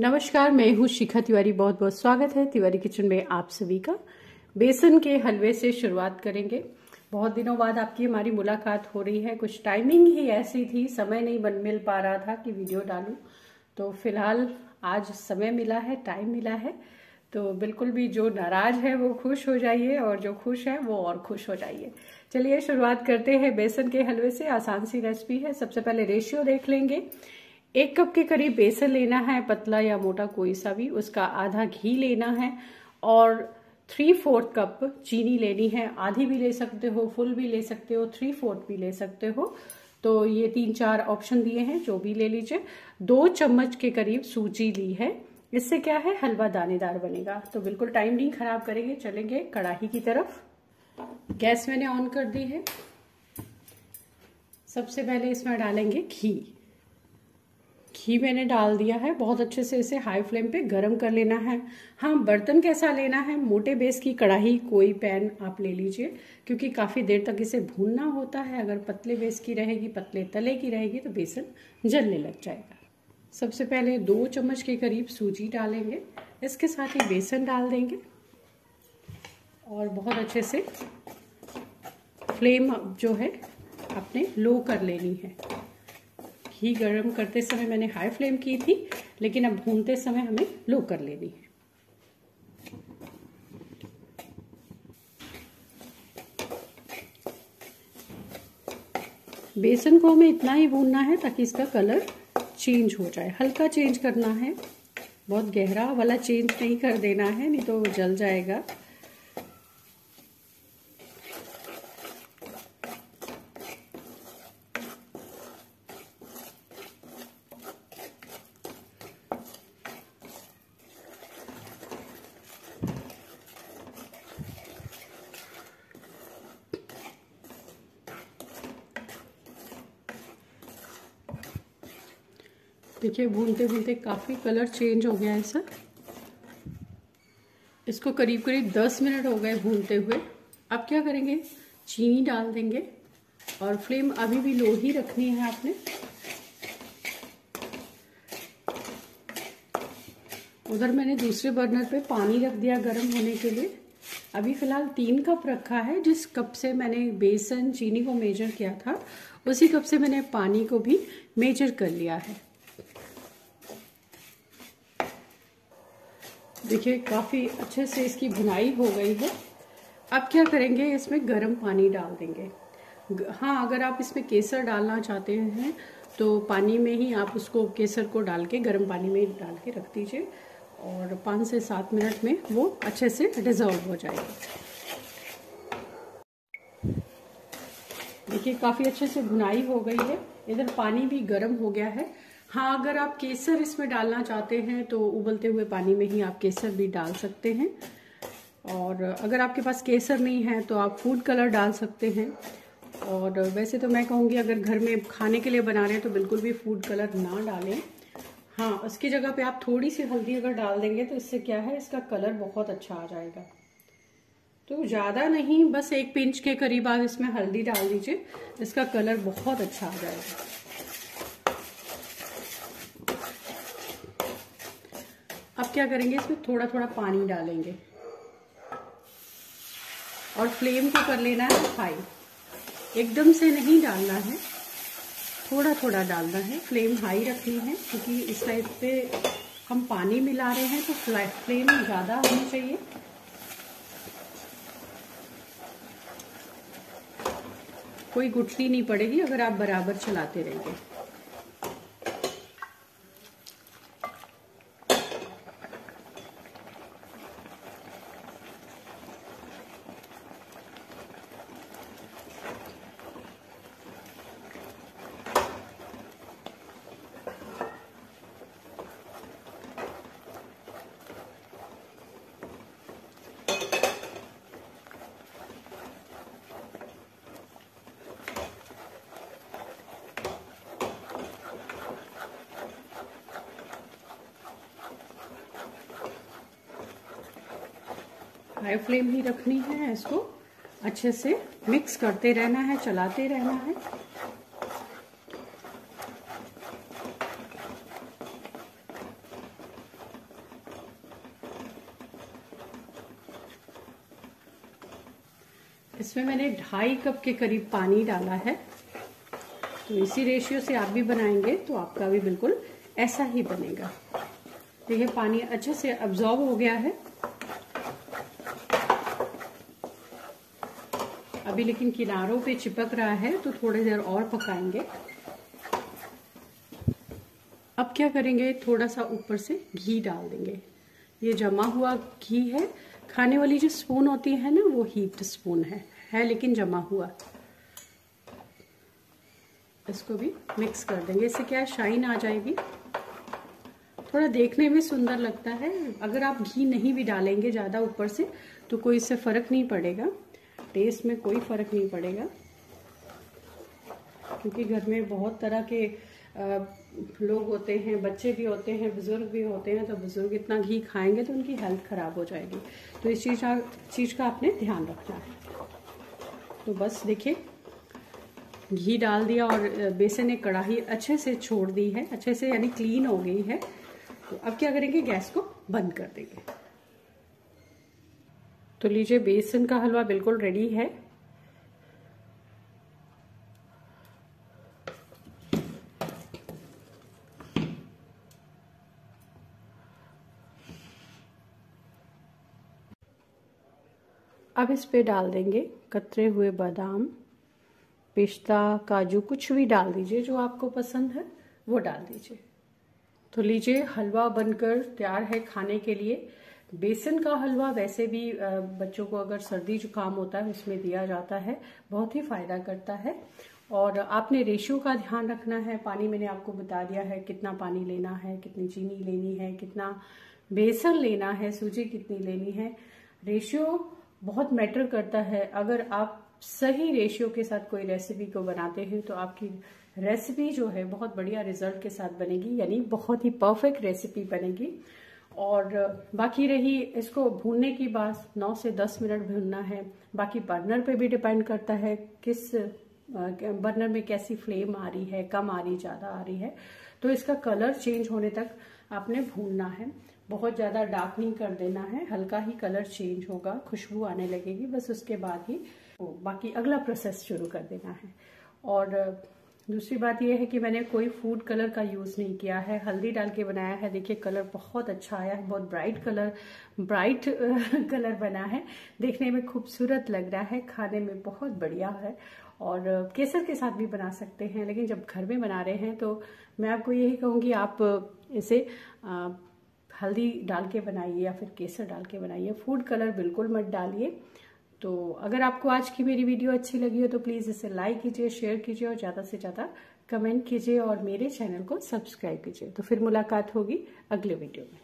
नमस्कार, मैं हूँ शिखा तिवारी। बहुत बहुत स्वागत है तिवारी किचन में आप सभी का। बेसन के हलवे से शुरुआत करेंगे। बहुत दिनों बाद आपकी हमारी मुलाकात हो रही है। कुछ टाइमिंग ही ऐसी थी, समय नहीं बन, मिल पा रहा था कि वीडियो डालूं। तो फ़िलहाल आज समय मिला है टाइम मिला है। तो बिल्कुल भी जो नाराज़ है, वो खुश हो जाइए और जो खुश है, वो और खुश हो जाइए। चलिए शुरुआत करते हैं। बेसन के हलवे से आसान सी रेसिपी है। सबसे पहले रेशियो देख लेंगे। एक कप के करीब बेसन लेना है, पतला या मोटा कोई सा भी, उसका आधा घी लेना है और थ्री फोर्थ कप चीनी लेनी है। आधी भी ले सकते हो फुल भी ले सकते हो थ्री फोर्थ भी ले सकते हो। तो ये तीन चार ऑप्शन दिए हैं, जो भी ले लीजिए। दो चम्मच के करीब सूजी ली है। इससे क्या है? हलवा दानेदार बनेगा। तो बिल्कुल टाइम नहीं खराब करेंगे, चलेंगे कढ़ाई की तरफ़। गैस मैंने ऑन कर दी है। सबसे पहले इसमें डालेंगे घी। घी मैंने डाल दिया है, बहुत अच्छे से इसे हाई फ्लेम पे गरम कर लेना है। हाँ बर्तन कैसा लेना है, मोटे बेस की कढ़ाई कोई पैन आप ले लीजिए, क्योंकि काफ़ी देर तक इसे भूनना होता है। अगर पतले बेस की रहेगी, पतले तले की रहेगी तो बेसन जलने लग जाएगा। सबसे पहले दो चम्मच के करीब सूजी डालेंगे, इसके साथ ही बेसन डाल देंगे। और बहुत अच्छे से फ्लेम जो है, आपने लो कर लेनी है। घी गर्म करते समय मैंने हाई फ्लेम की थी, लेकिन अब भूनते समय हमें लो कर लेनी है। बेसन को हमें इतना ही भूनना है ताकि इसका कलर चेंज हो जाए। हल्का चेंज करना है, बहुत गहरा वाला चेंज नहीं कर देना है, नहीं तो जल जाएगा। देखिए भूनते भूनते काफ़ी कलर चेंज हो गया है सर इसको करीब करीब दस मिनट हो गए भूनते हुए। अब क्या करेंगे? चीनी डाल देंगे और फ्लेम अभी भी लो ही रखनी है आपने। उधर मैंने दूसरे बर्नर पे पानी रख दिया गर्म होने के लिए। अभी फ़िलहाल तीन कप रखा है, जिस कप से मैंने बेसन, चीनी को मेजर किया था, उसी कप से मैंने पानी को भी मेजर कर लिया है। देखिए, काफ़ी अच्छे से इसकी भुनाई हो गई है। अब क्या करेंगे, इसमें गर्म पानी डाल देंगे। हाँ अगर आप इसमें केसर डालना चाहते हैं तो पानी में ही आप उसको, केसर को डाल के, गर्म पानी में डाल के रख दीजिए और पाँच से सात मिनट में वो अच्छे से डिज़ोल्व हो जाएगा। देखिए, काफ़ी अच्छे से भुनाई हो गई है। इधर पानी भी गर्म हो गया है। हाँ अगर आप केसर इसमें डालना चाहते हैं तो उबलते हुए पानी में ही आप केसर भी डाल सकते हैं। और अगर आपके पास केसर नहीं है तो आप फ़ूड कलर डाल सकते हैं। और वैसे तो मैं कहूँगी, अगर घर में खाने के लिए बना रहे हैं तो बिल्कुल भी फ़ूड कलर ना डालें। हाँ उसकी जगह पे आप थोड़ी सी हल्दी अगर डाल देंगे तो इससे क्या है, इसका कलर बहुत अच्छा आ जाएगा। तो ज़्यादा नहीं, बस एक पिंच के करीब आप इसमें हल्दी डाल दीजिए, इसका कलर बहुत अच्छा आ जाएगा। अब क्या करेंगे, इसमें थोड़ा थोड़ा पानी डालेंगे। और फ्लेम को कर लेना है हाई। एकदम से नहीं डालना है थोड़ा थोड़ा डालना है। फ्लेम हाई रखनी है, क्योंकि इस टाइप पे हम पानी मिला रहे हैं तो फ्लेम ज़्यादा होनी चाहिए। कोई गुठली नहीं पड़ेगी, अगर आप बराबर चलाते रहेंगे। हाई फ्लेम ही रखनी है इसको। अच्छे से मिक्स करते रहना है, चलाते रहना है। इसमें मैंने ढाई कप के करीब पानी डाला है। तो इसी रेशियो से आप भी बनाएँगे तो आपका भी बिल्कुल ऐसा ही बनेगा। तो देखिए पानी अच्छे से अब्जॉर्ब हो गया है। अभी लेकिन किनारों पे चिपक रहा है तो थोड़ी देर और पकाएँगे। अब क्या करेंगे? थोड़ा सा ऊपर से घी डाल देंगे। ये जमा हुआ घी है। खाने वाली जो स्पून होती है ना, वो हीप्ड स्पून है। है लेकिन जमा हुआ। इसको भी मिक्स कर देंगे। इससे क्या शाइन आ जाएगी? थोड़ा देखने में सुंदर लगता है। अगर आप घी नहीं भी डालेंगे ज़्यादा ऊपर से तो कोई इससे फ़र्क नहीं पड़ेगा। टेस्ट में कोई फ़र्क नहीं पड़ेगा। क्योंकि घर में बहुत तरह के लोग होते हैं, बच्चे भी होते हैं, बुज़ुर्ग भी होते हैं तो बुज़ुर्ग इतना घी खाएँगे तो उनकी हेल्थ ख़राब हो जाएगी। तो इस चीज़ का चीज़ का आपने ध्यान रखना है। तो बस देखिए, घी डाल दिया और बेसन ने कढ़ाई अच्छे से छोड़ दी है, अच्छे से यानी क्लीन हो गई है। तो अब क्या करेंगे, गैस को बंद कर देंगे। तो लीजिए बेसन का हलवा बिल्कुल रेडी है। अब इस पे डाल देंगे कतरे हुए बादाम, पिस्ता, काजू, कुछ भी डाल दीजिए जो आपको पसंद है, वो डाल दीजिए। तो लीजिए हलवा बनकर तैयार है खाने के लिए। बेसन का हलवा वैसे भी बच्चों को अगर सर्दी जुकाम होता है, उसमें दिया जाता है, बहुत ही फ़ायदा करता है। और आपने रेशियो का ध्यान रखना है। पानी मैंने आपको बता दिया है, कितना पानी लेना है, कितनी चीनी लेनी है, कितना बेसन लेना है, सूजी कितनी लेनी है। रेशियो बहुत मैटर करता है। अगर आप सही रेशियो के साथ कोई रेसिपी को बनाते हैं तो आपकी रेसिपी जो है, बहुत बढ़िया रिज़ल्ट के साथ बनेगी, यानी बहुत ही परफेक्ट रेसिपी बनेगी। और बाकी रही इसको भूनने की बात 9 से 10 मिनट भूनना है। बाकी बर्नर पे भी डिपेंड करता है किस बर्नर में कैसी फ्लेम आ रही है, कम आ रही, ज़्यादा आ रही है। तो इसका कलर चेंज होने तक आपने भूनना है। बहुत ज़्यादा डार्क नहीं कर देना है, हल्का ही कलर चेंज होगा, खुशबू आने लगेगी, बस उसके बाद ही बाकी अगला प्रोसेस शुरू कर देना है। और दूसरी बात यह है कि मैंने कोई फ़ूड कलर का यूज़ नहीं किया है। हल्दी डाल के बनाया है। देखिए कलर बहुत अच्छा आया है, बहुत ब्राइट कलर ब्राइट कलर बना है। देखने में खूबसूरत लग रहा है। खाने में बहुत बढ़िया है। और केसर के साथ भी बना सकते हैं, लेकिन जब घर में बना रहे हैं तो मैं आपको यही कहूँगी, आप इसे हल्दी डाल के बनाइए या फिर केसर डाल के बनाइए। फ़ूड कलर बिल्कुल मत डालिए। तो अगर आपको आज की मेरी वीडियो अच्छी लगी हो तो प्लीज़ इसे लाइक कीजिए शेयर कीजिए और ज़्यादा से ज़्यादा कमेंट कीजिए और मेरे चैनल को सब्सक्राइब कीजिए। तो फिर मुलाकात होगी अगले वीडियो में।